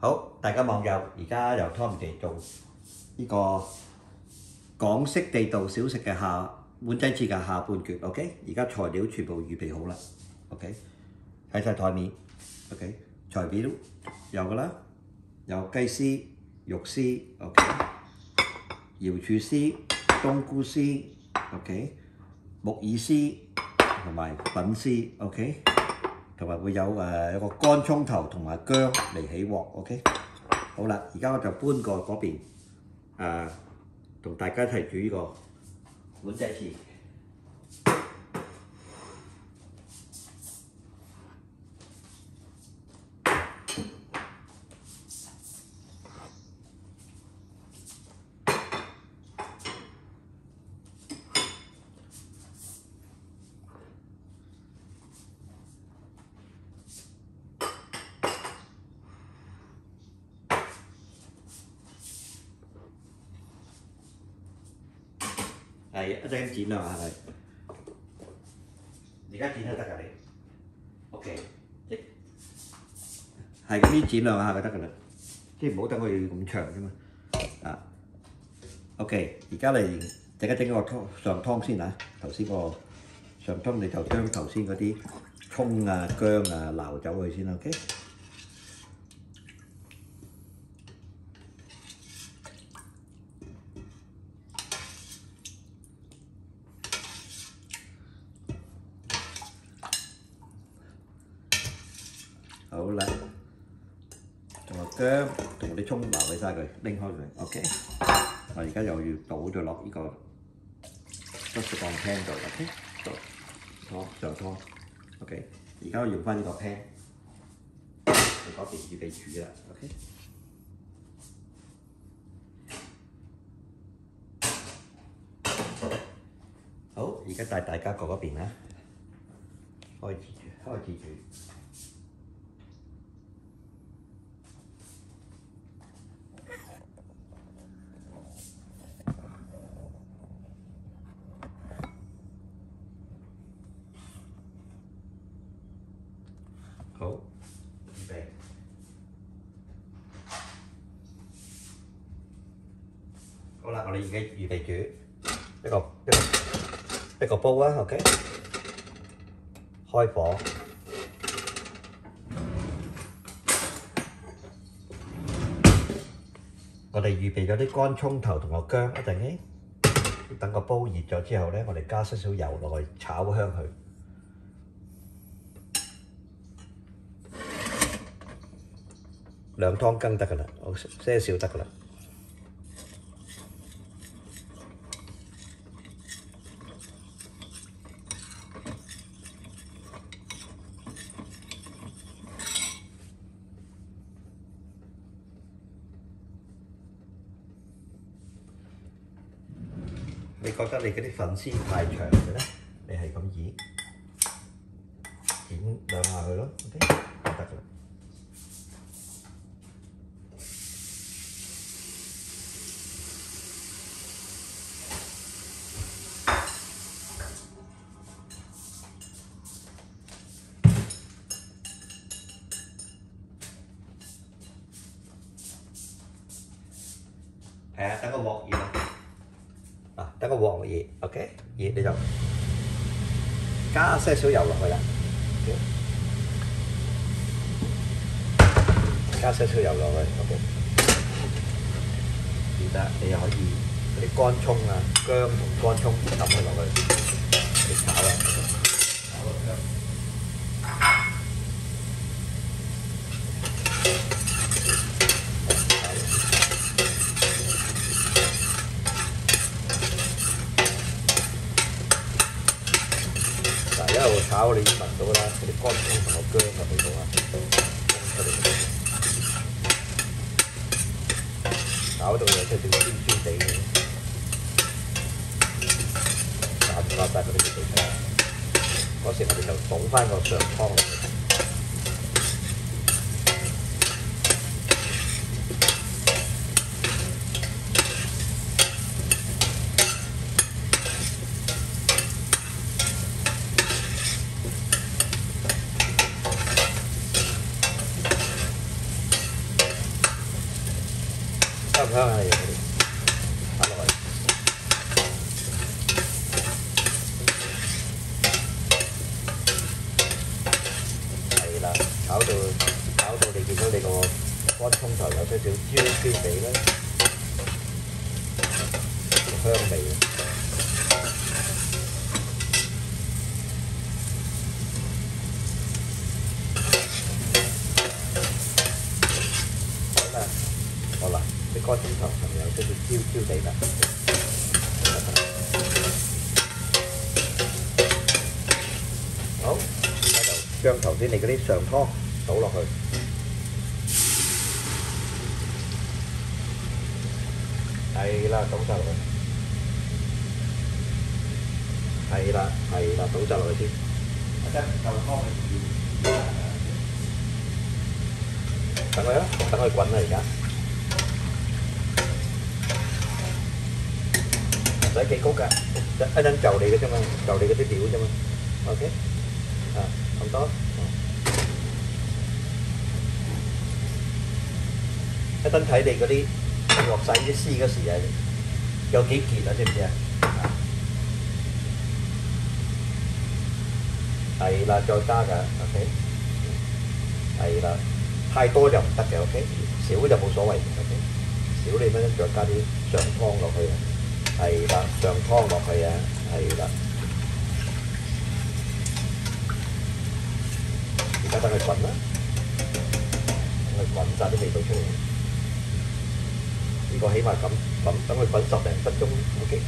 好，大家網友，而家由 Tom 哋做呢個港式地道小食嘅下碗仔翅嘅下半段，OK？而家材料全部預備好啦，OK？喺晒台面，OK？材料有㗎啦，有雞絲、肉絲，OK？瑤柱絲、冬菇絲，OK？木耳絲同埋粉絲，OK？同埋會有誒一個乾葱頭同埋薑嚟起鑊，OK？好啦，而家我就搬過嗰邊誒，同大家一齊煮呢個碗仔翅。 一陣剪啦，係咪？而家剪都得㗎你。OK，係咁樣剪兩下就得㗎啦，即係唔好等佢咁長啫嘛。啊，OK，而家嚟整一整個湯上湯先啊。頭先個上湯你就將頭先嗰啲葱啊、姜啊撈走佢先，OK。好啦，同埋薑同啲葱撈起晒拎開佢，OK。我而家又要倒咗落呢個質素鋼 pan 度，OK。就拖就拖，OK。而家我用翻呢個 pan，你嗰邊預備煮啦，OK。好，而家帶大家過嗰邊啦，開始煮，開始煮。好，预备。好啦，我哋而家预备煮一个一个一个煲啊，OK。开火。我哋预备咗啲干葱头同个姜，一阵间等个煲热咗之后咧，我哋加少少油落去炒香佢。 兩湯羹得㗎啦，我些少得㗎啦。你覺得你嗰啲粉絲太長嘅咧，你係咁剪係啊，等個鑊熱啊！等個鑊熱，OK，熱你就加些少油落去啦，加些少油落去，OK。而家你又可以嗰啲乾葱啊、薑同乾葱抌佢落去，你炒啊，唔使几高㗎，一阵就你嘅啫嘛，就你嗰啲料啫嘛。OK，啊，咁多。一阵睇你嗰啲落晒啲丝嗰时啊，有几结啊？知唔知啊？系啦，再加㗎，OK。系啦，太多就唔得嘅，OK。少就冇所谓嘅，OK。少你咪再加啲上汤落去啊。 係啦，上湯落去啊，係啦。而家等佢滾啦，等佢滾晒啲味道出嚟。呢個起碼咁咁等佢滾十零分鐘，OK。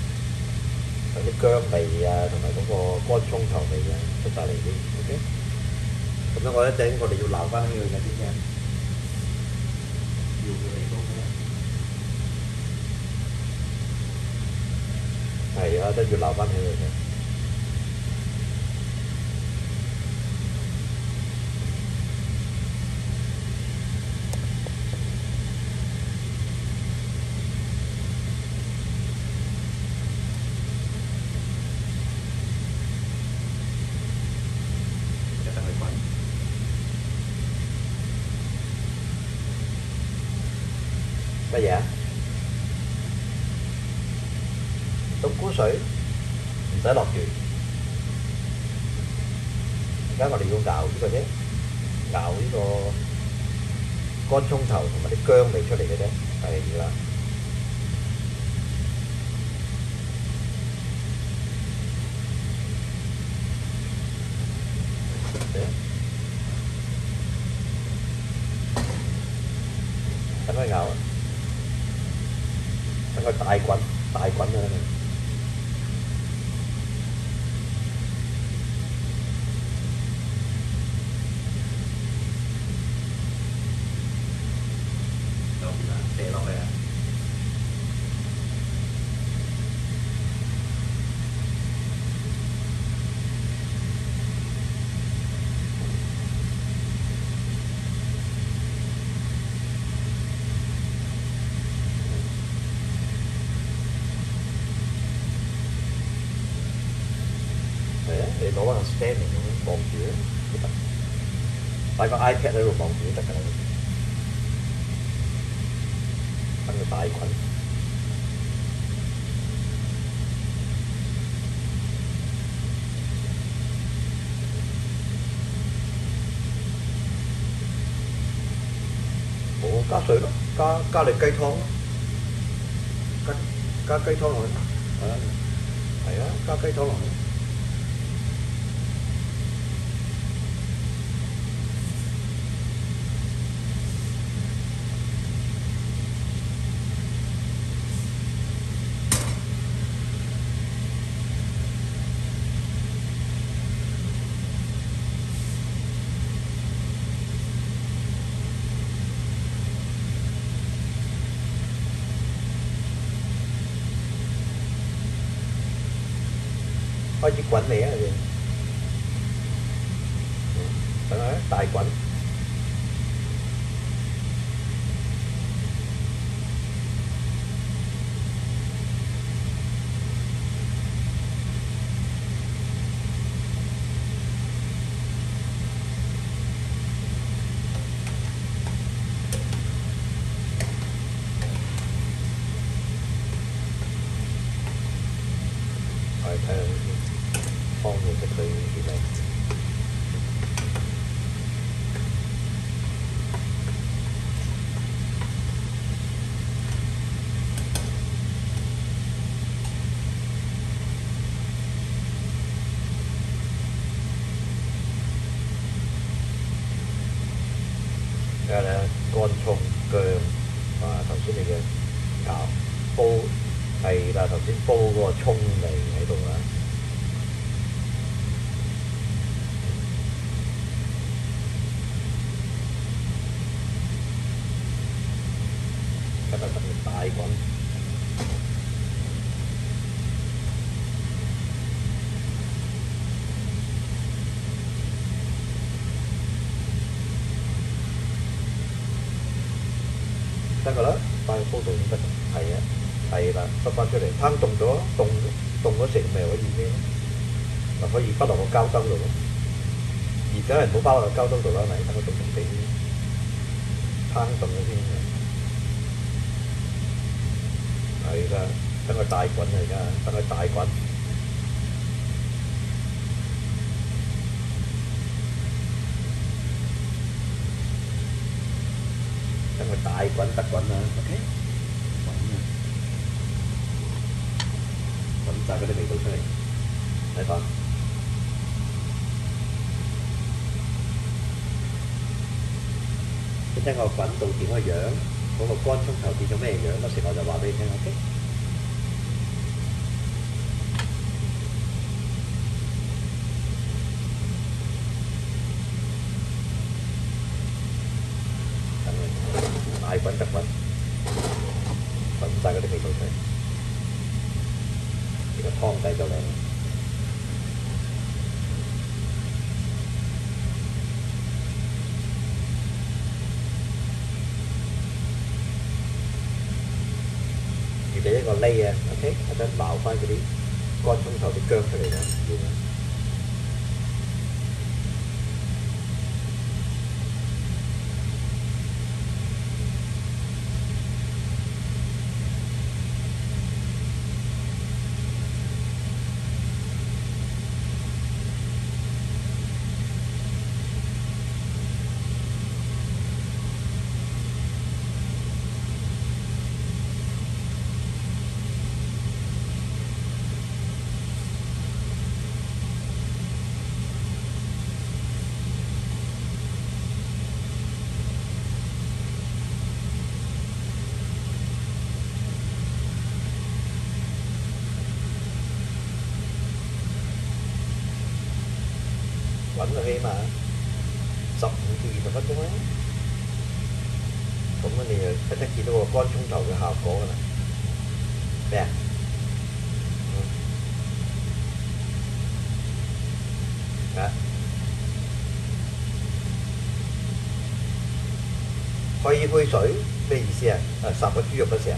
等啲薑味啊，同埋嗰個乾葱頭味啊出晒嚟先，OK。咁樣我一陣我哋要鬧翻起佢嘅啲嘢，要佢系啊，都要闹翻起佢嘅。等佢滚。乜嘢啊？ 水唔使落住，而家我哋要熬呢個啫，熬呢個乾葱頭同埋啲薑味出嚟嘅啫，係啦。 擺個 iPad 喺度望住都得㗎啦。等佢大滾。我加水咯，加加嚟雞湯咯，加加雞湯落去，係啊，係啊，加雞湯落去。開始滾未啊？你等下大滾。得㗎啦，擺喺煲度已經得㗎。係啊，係啦，執翻出嚟，烹凍咗，凍凍咗食咪可以咩？咪可以不落個膠兜度咯。熱梗係唔好包落膠兜度啦，咪等佢凍凍地烹凍咗先。係啦，等佢大滾啊！而家等佢大滾。大滾特滾啊，OK，滾啊，滾晒嗰啲味道出嚟，睇下。你聽我滾到點個樣，嗰、那個乾葱頭變咗咩樣，嗰時我就話俾你聽，OK。 个汤底就靓。预备一个喱啊，OK，一阵捞翻嗰啲干葱头啲姜出嚟啦， 你就一阵见到个干葱头嘅效果㗎啦。咩啊？啊！可以开水咩意思啊？啊，烚个猪肉嗰时啊？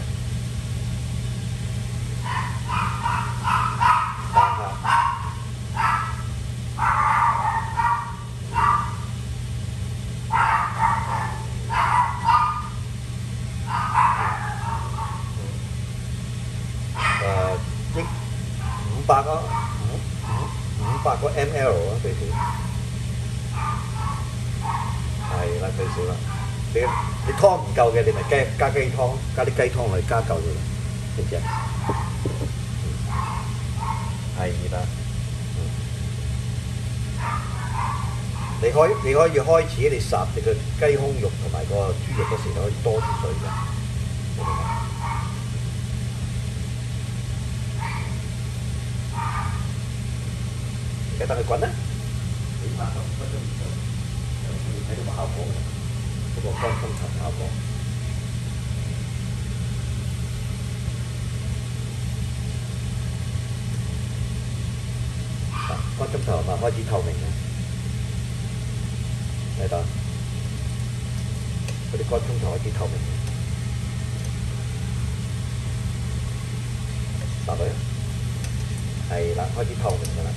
加雞湯，加啲雞湯嚟加夠佢啦，知唔知啊？係啦。你可以你可以開始你烚你個雞胸肉同埋個豬肉嗰時，你可以多啲水㗎。嘅，等佢滾啦，起碼十分鐘以上，就會睇到個效果嘅，嗰個乾葱頭效果。乾葱頭咪開始透明嘅，睇到嗰啲乾葱頭開始透明嘅，答佢，係啦，開始透明㗎啦。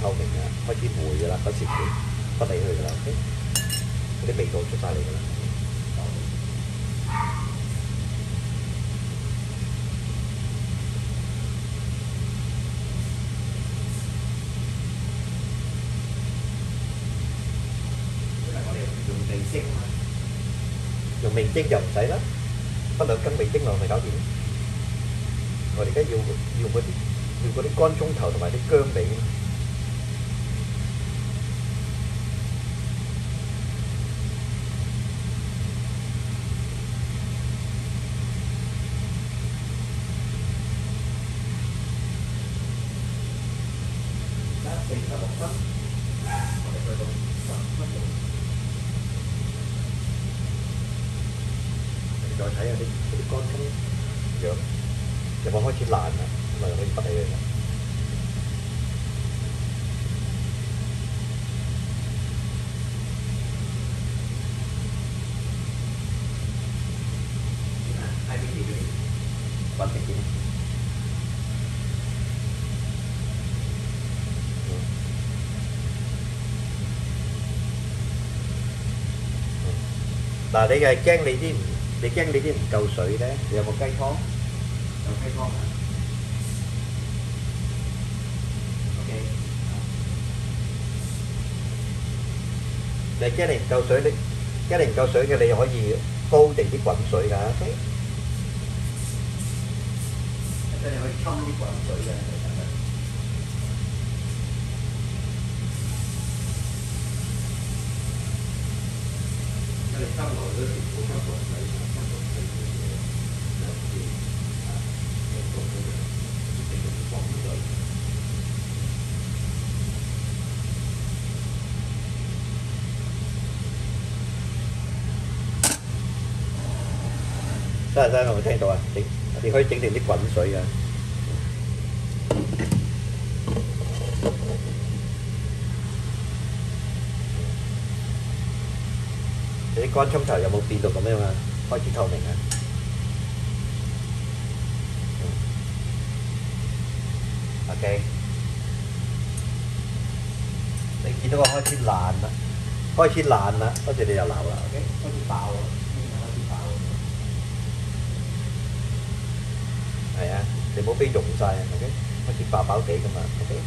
透明啊，開始回㗎啦，嗰時佢不理佢㗎啦，OK，嗰啲味道出晒嚟㗎啦。味精就唔使啦，不兩斤味精落去搞掂。我哋而家要用嗰啲要嗰啲乾葱頭同埋啲薑味。睇下啲嗰啲干葱样有冇开始烂啦，咁啊可以拔起佢啦。喺边啲嗰啲揾定啲。嗱，你系惊你啲唔， 你驚你啲唔夠水咧？你有冇雞湯？有雞湯啊？OK。你驚你唔夠水，你驚你唔夠水嘅，你可以煲定啲滾水㗎。OK。即係你可以沖啲滾水嘅。我哋收落嗰時冇收滾水，收滾水嗰啲嘢就好似啊，誒做嗰個整個滾水。真係真係，有冇聽到啊？你你可以整定啲滾水啊！你啲乾葱頭有冇變到咁樣啊？開始透明啊！OK，你見到個開始爛啦，開始爛啦，跟住你就流啦，OK，開始爆啦，系啊，你冇俾溶晒啊，OK，开始爆爆地噶嘛，OK，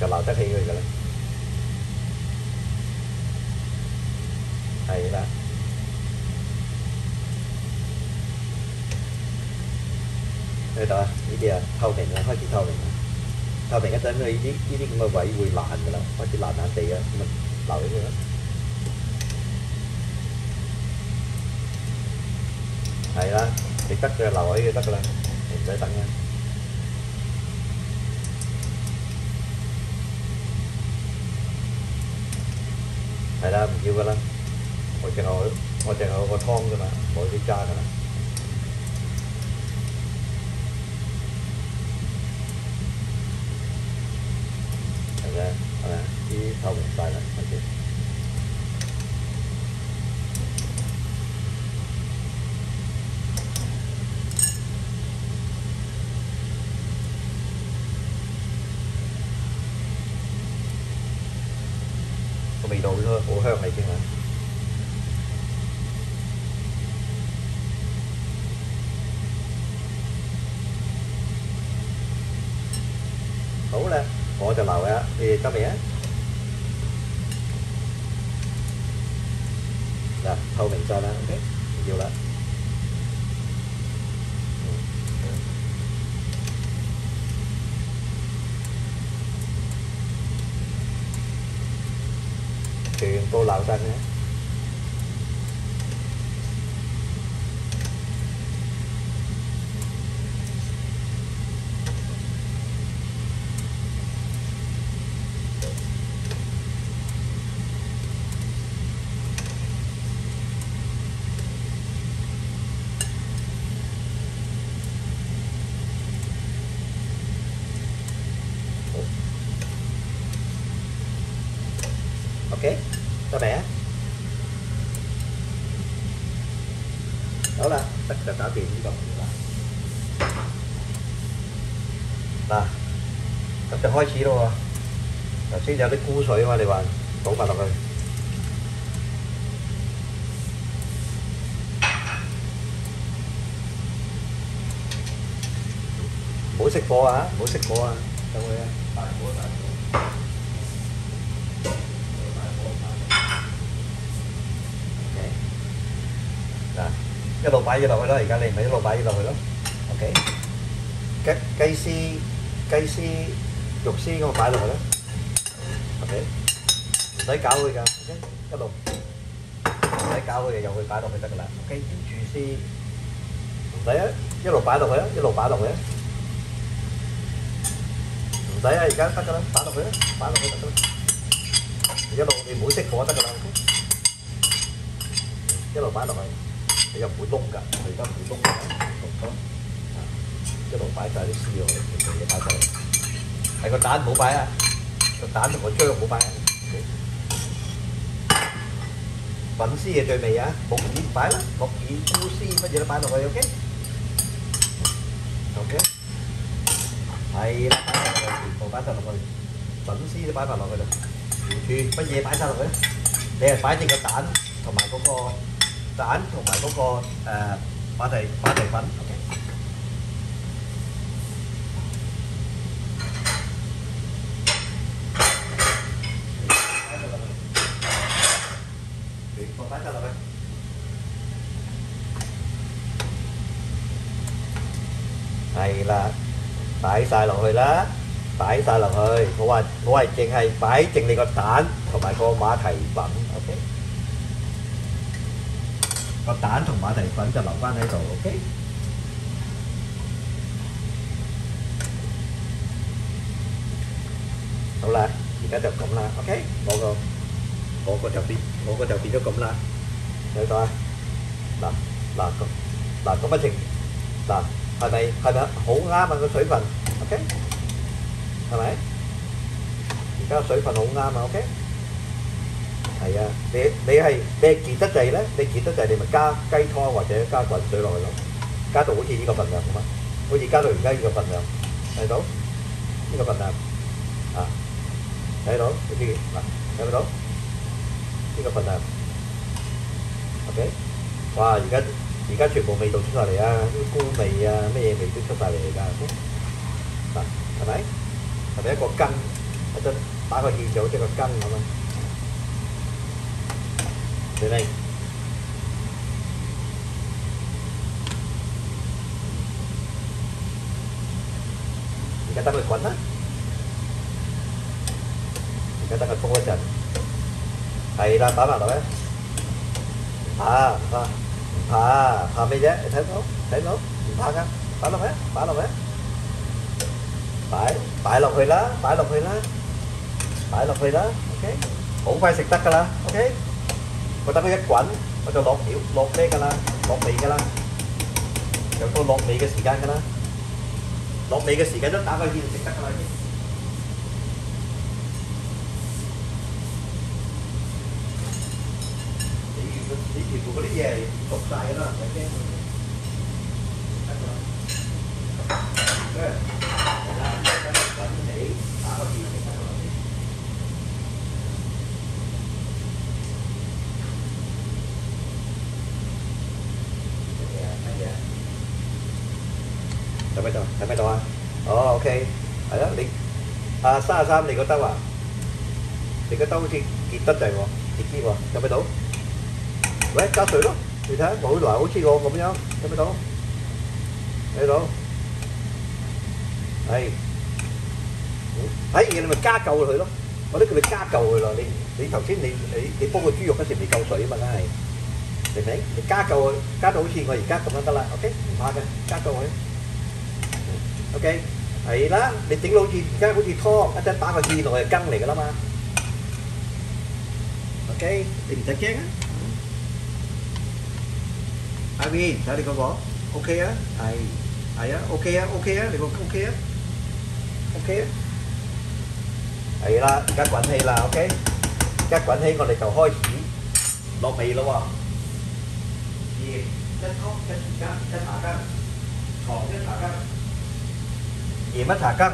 就流得起佢噶啦。系啦。睇到啊？呢啲啊透明啦，开始透明啦。透明一阵，佢呢啲呢啲咁嘅位会烂㗎啦，开始烂烂地啊，咁啊留起佢啦。系啦，你得嘅留起佢得㗎啦， để tới tặng em phải ra mình kêu cái lắm hồi chừng hồi hồi chừng hồi thon rồi mà hồi đi cha rồi mà. Ra à, cái thông xài lắm. 开始咯喎。头先有啲菇水嘛，你话倒埋落去。唔好熄火啊！唔好熄火啊！等佢啊，大火大火。 一路摆咗落去啦，而家你咪一路摆咗落去咯。OK，鸡鸡丝鸡丝 肉丝咁摆落去啦。OK，唔使搞佢㗎，OK，一路唔使搞佢嘅，由佢摆落去得㗎啦。OK，盐住先，唔使啊，一路摆落去啊，一路摆落去啊。唔使啊，而家得㗎啦，摆落去啦，摆落去得㗎啦。一路你唔好熄火得㗎啦，OK，一路摆落去。你又唔会燶㗎，佢而家唔会燶㗎，咁一路摆晒啲丝落去，全部嘢摆晒嚟。 系个蛋唔好摆啊，个蛋同个浆唔好摆啊。粉丝系最尾啊，木耳唔摆啦，木耳、菇丝乜嘢都摆落去，OK。OK。系啦，摆晒落去，全部摆晒落去，粉丝都摆埋落去啦，瑶柱乜嘢摆晒落去咧？你系摆正个蛋同埋嗰个。蛋同埋嗰个诶马蹄马蹄粉 啦，摆晒落去。我话我系净系摆正你个蛋同埋个马蹄粉，OK。个蛋同马蹄粉就留翻喺度，OK。好啦，而家就咁啦，OK。我个我个就变我个就变咗咁啦，睇到啊？嗱嗱咁嗱咁嘅情嗱系咪系咪好啱啊个水分？OK 係咪？而家水分好啱啊，OK。係啊，你你係你係結得滯咧，你結得滯你咪加雞湯或者加滾水落去咯，加到好似呢個份量咁啊，好似加到而家呢個份量，睇到？呢個份量。啊，睇到？呢啲嗱，睇唔到？呢個份量？OK，哇！而家而家全部味道出晒嚟啊，啲菇味啊，咩嘢味都出晒嚟而家嗱係咪？系咪一个羹？一阵打个芡就好似个羹咁啊！Từ đây Kita tahu kuat lah Kita tahu kuat chân Thầy ra bám vào đó À, à, à, à bây giờ thấy không? Thấy không? Phá kan? Phá lòng hết, phá lòng hết Phải, phải lòng hơi lá, phải lòng hơi lá phải, பாயலாம் பாயலாம் lọc hơi போயிடலாம் ok, ổn vai sạch tắt cả là ok. Người ta có gắt quẩn và cho lột hiểu lột đây cả là lột mì cả là cho tôi lột mì cái thời gì cả là lột mì cái gì cả rất đã vai gì sạch tắc cả là tí thì cũng có lý về tục xài đó là cái cái ，OK，系啦，你啊三十三，你觉得话，你觉得好似结得滞喎，结啲喎，睇唔睇到？喂，加水咯，你睇下，冇来好似我咁样，睇唔睇到？睇到？系，系你咪加够佢咯，我都叫你加够佢咯。你你头先你你你煲个猪肉嗰时未够水啊嘛，梗系，明唔明？你加够佢，加到好似我而家咁样得啦，OK，唔怕嘅，加够佢。OK， 系啦，你整到好似而家好似汤，一阵打个芡落去羹嚟噶啦嘛。OK，你唔使惊啊。阿 Vin，睇你嗰个 OK 啊，系系啊，OK 啊，OK 啊，你个 OK 啊，OK 啊。系啦，而家滚气啦，OK，而家滚气我哋就开始落味咯喎。盐一汤一匙羹一茶羹，糖一茶羹。 鹽一茶羹，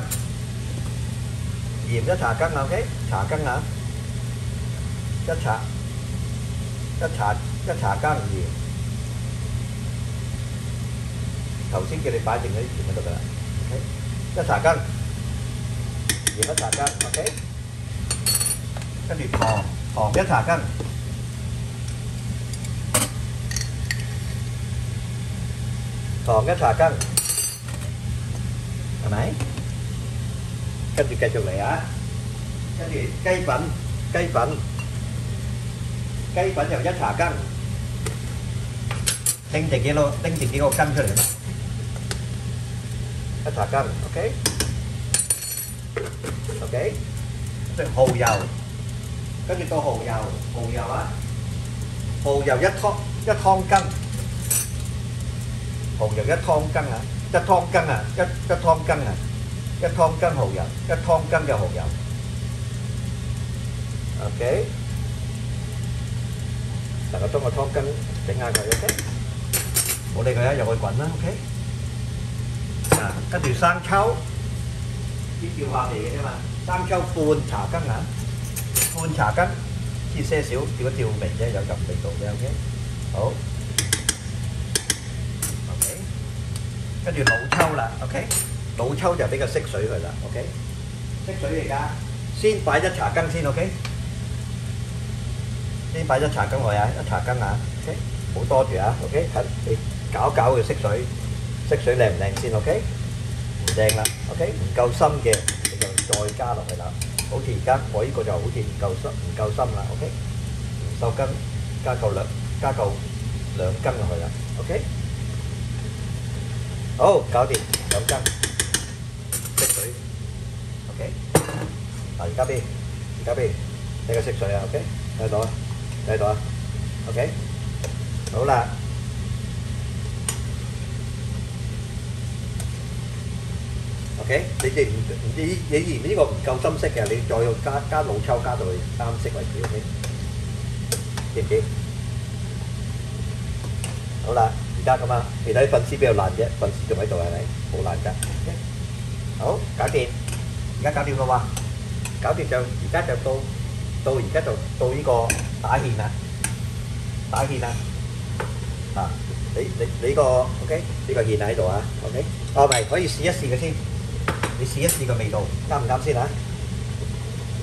鹽一茶羹，Ok，茶羹啊，一茶，一茶，一茶羹，鹽。頭先叫你擺定，你鹽都得噶啦，一茶羹，鹽一茶羹，Ok，跟住糖，糖一茶羹，糖一茶羹。này cái gì cây cho lẻ cái gì? Cây phấn cây phấn cây phấn nhỏ nhất thả căng tinh thì cái lô tinh thì cái gốc căng cho đấy mà. Cái thả căng ok. Ok. Cái hồ dầu. Cái gì tô hồ dầu? Hồ dầu á. Hồ dầu rất thon rất thon căng hồ dầu rất thon căng hả? à? 一汤羹啊，一一汤羹啊，一汤羹蚝油，一汤羹嘅蚝油，OK，成个钟个汤羹整下佢，OK，冇理佢啊，由佢滚啦，OK。啊，跟住生抽，啲调下嚟嘅啫嘛，生抽半茶羹啊，半茶羹，切些少，调一调味啫，有入味道嘅，OK，好 跟住老抽啦，OK，老抽就俾个色水佢啦，OK，色水而家先摆一茶羹先，OK，先摆一茶羹落去啊，一茶羹啊，OK，好多住啊，OK，睇你搞搞佢色水。色水靓唔靓先？OK，唔靓啦，OK，唔够深嘅你就再加落去啦。好似而家我呢个就好似唔够深，唔够深啦，OK，手羹加够两加够两羹落去啦，OK， 好搞掂两羹色水，OK，嗱而家边而家边呢个色水啊，OK，睇到啊睇到啊，OK，好啦。OK，你哋唔你你嫌呢个唔够深色嘅，你再要加加老抽加到佢啱色为止，OK，知唔知？好啦， 而家咁啊，你睇粉丝比较烂啫，粉丝仲喺度系咪？冇烂㗎。OK，好，搞掂，而家搞掂啦喎，搞掂就而家就到到而家就到呢个打芡啦，打芡啦，啊，你你你个 OK 呢个芡喺度啊，OK，哦唔系可以试一试嘅先。你试一试个味道啱唔啱先啊？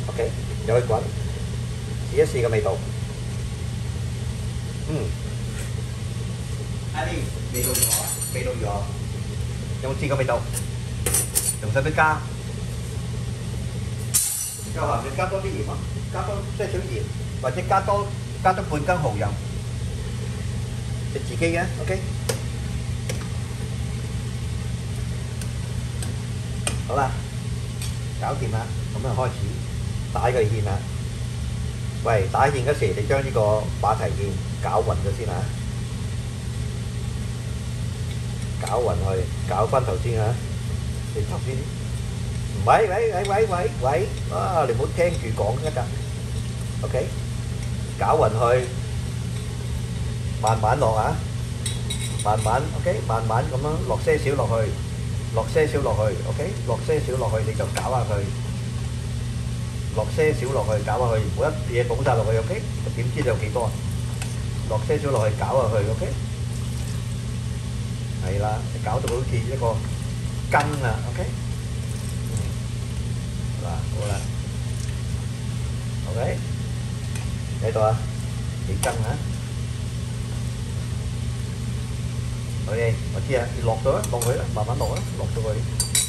OK，由佢滚，试一试个味道。嗯， 아니 매동 여 매동 여 영치가 매동 영사 백가 cho hầm nên cá tô cái gì mà? Cá tô sẽ thiếu gì? Và cái cá tô cá tô cuốn căn hồ dòng thì chỉ cái nhá. Ok. Đó là cáo gì mà không là hoa chỉ. Tải cái gì mà. Vậy tải gì cái gì thì cho như có ba thầy gì cáo quần cái gì nào 搅匀佢，搅翻头先吓。你头先，喂喂喂喂喂喂，啊你唔好听住讲得㗎，OK？搅匀佢，慢慢落啊，慢慢 OK，慢慢咁样落些少落去。落些少落去，OK，落些少落去你就搅下佢，落些少落去搅下佢，唔好一嘢倒晒落去，OK，点知有几多啊？落些少落去搅下佢，OK， 系啦，搞到好似一个羹啊，OK，嗱好啦，OK，喺度啊，几羹啊？OK，我知啊，你落咗啦，落去啦，慢慢落啦，落到去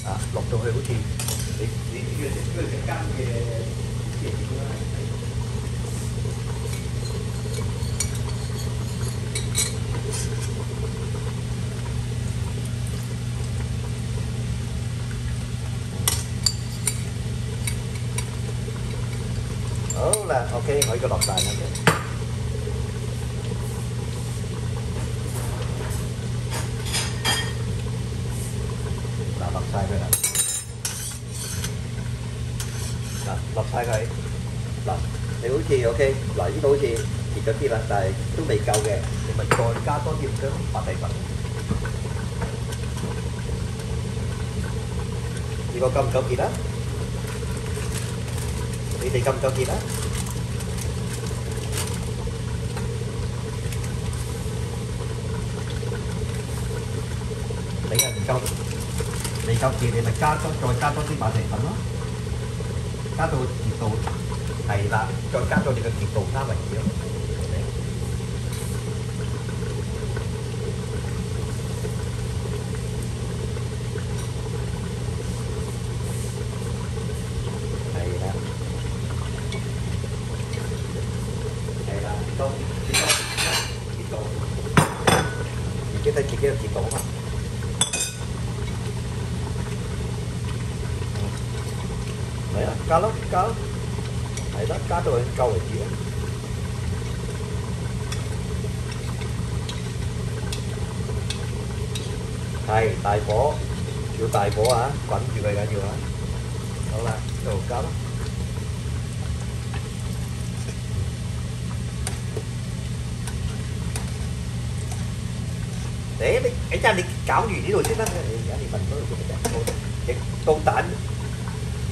啊，落到去好似你你呢个呢个食间嘅嘢咁啦。 啦，OK，我呢个落晒啦嘅。晒佢啦，嗱落晒佢，嗱你好似 OK，嗱呢个好似结咗啲啦，但系都未够嘅，你咪再加多啲姜白米粉。呢个够唔够结啊？你哋够唔够结啊？ 夠熱你咪加多再加多啲馬蹄粉咯，加到熱度係啦，再加到你嘅熱度加為止咯。大火，要大火啊，滚住佢紧要啊。好啦，一路加咯。để đi để cho đi cạo gì đi rồi chứ nó thì thì mình có được tôn tản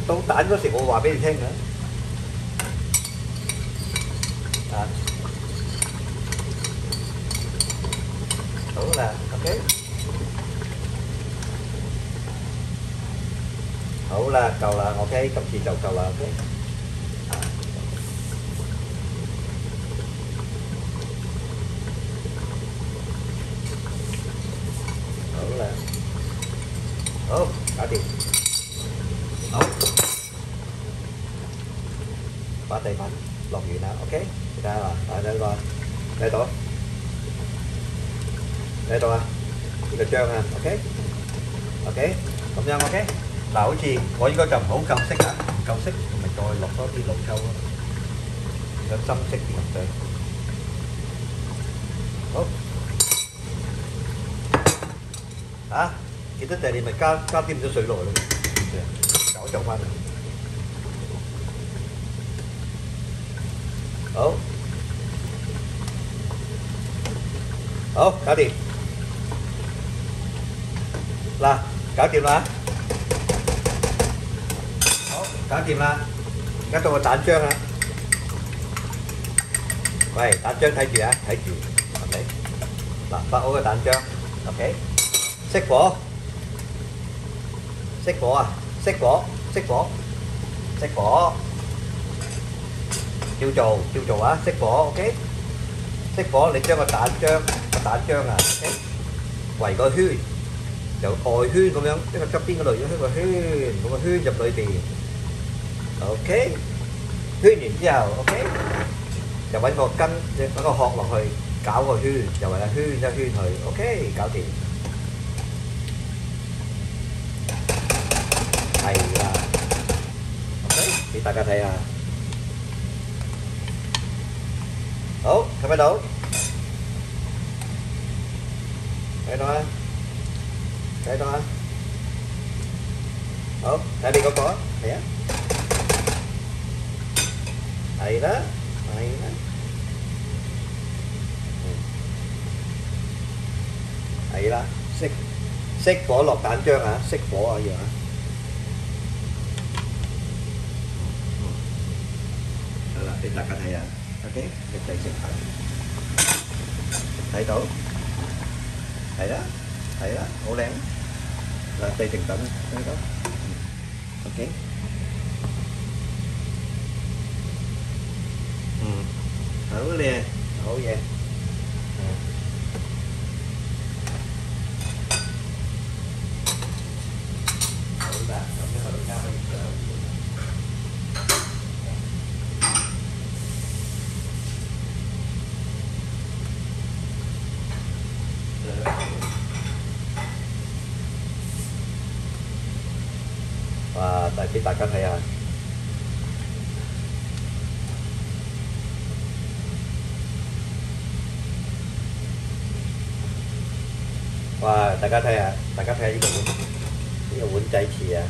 tôn tản có sự bộ hòa bên thêm nữa đúng là cầu là ok cầm chỉ đầu cầu là ok đúng là đúng cả tiền đúng ba tay bánh lòng gì nào ok ra rồi ở đây rồi đây tôi đây tôi呢个章啊，OK OK，咁样 OK。 嗱，好似我应该就唔好够色啊，唔够色咪再落多啲绿沟咯，想深色啲咁对。好。啊，记得第你咪加加啲咗水落去咯，搞就翻嚟。好，好，搞掂。嗱，搞掂啦。 掂啦。而家到个蛋浆啦。喂，蛋浆睇住啊，睇住，OK。嗱，发好个蛋浆，OK。熄火，熄火啊！熄火，熄火，熄火，照做，照做啊！熄火，OK。熄火，你将个蛋浆，个蛋浆啊，OK，围个圈，由外圈咁样，一个侧边嗰度要圈个圈，咁个圈入里边 ，OK。圈完之后，OK，就揾个根，揾个壳落去，搞个圈，又为佢圈一圈佢，OK，搞掂。系啦，OK，俾大家睇下。好，睇唔睇到？睇到啊？睇到啊？好，睇你嗰个啊，系啊， 系啦，系啦，系啦，熄熄火落蛋浆啊，熄火啊要啊。系啦，俾大家睇下，OK，你继续睇，睇到，系啦，系啦，好靓，嗱，地平等，睇到，OK， ừ. thử đi đổ về 大家睇下，大家睇下呢个碗，呢个碗仔翅啊，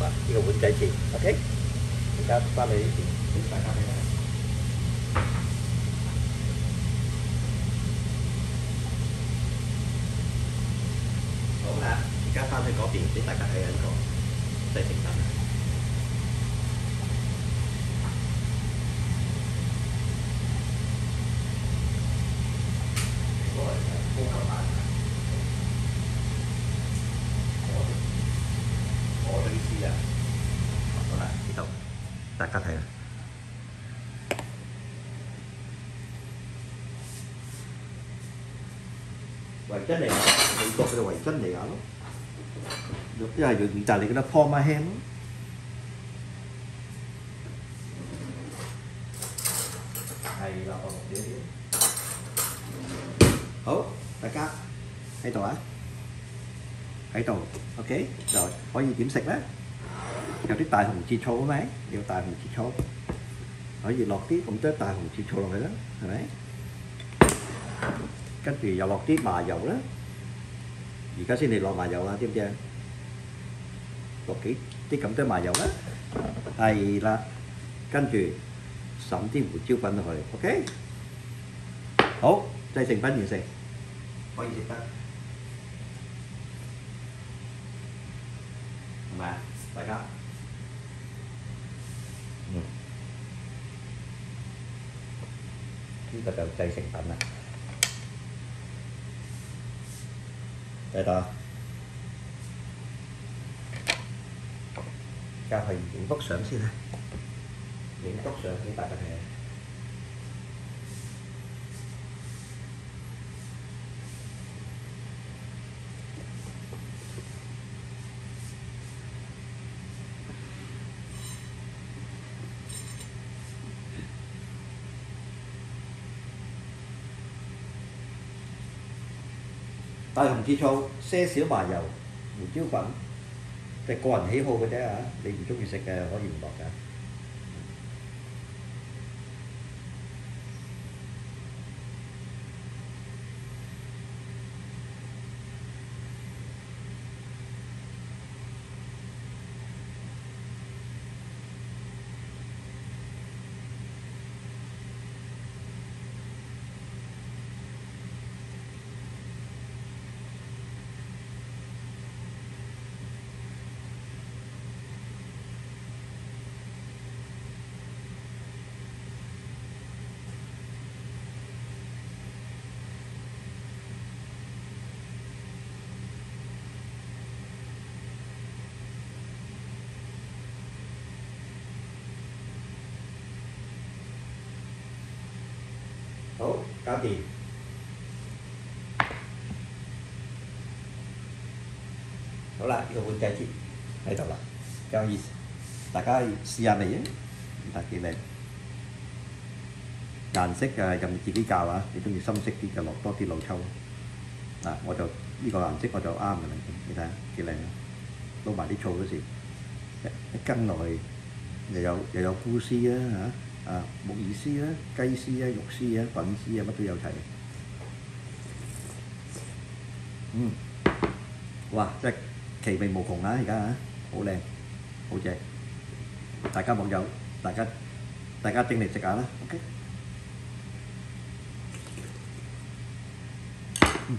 哇！呢个碗仔翅，OK，而家翻嚟呢边俾大家睇下。好啦，而家翻去嗰边俾大家睇下 维珍尼亚，美国嘅维珍尼亚咯，一系用意大利嘅咧 Parma ham 咯。系啦，我落少少。 大家喺度啊，喺度，OK，rồi 可以点食咧？有啲大红浙醋啊咪，有大红浙醋，可以落啲咁多大红浙醋落去啦，系咪？ 跟住又落啲麻油啦，而家先至落麻油啊，知唔知啊？落幾啲咁多麻油啦，係啦，跟住揼啲胡椒粉落去，OK，好，製成品完成，可以食得，係咪啊？大家，嗯，呢個就製成品啦，đây rồi. Cao hình những góc sớm xin. Ha những góc sớm chúng ta có thể 大紅浙醋、些少麻油、胡椒粉，即係個人喜好嘅啫嚇。你唔中意食嘅可以唔落㗎。好，搞掂。好啦，呢個碗雞翅喺度啦，有意思。大家試下味啊，睇幾靚。顏色誒任自己教啊，你中意深色啲就落多啲老抽。嗱，我就呢個顏色我就啱嘅啦，你睇下幾靚啊！撈埋啲醋嗰時，一跟落去，又有又有菇絲啊嚇，啊木耳絲啊、雞絲啊、肉絲啊、粉絲啊，乜都有齊。嗯，哇！真係奇味無窮啊！而家嚇，好靚，好正。大家網友，大家大家整嚟食下啦，OK。嗯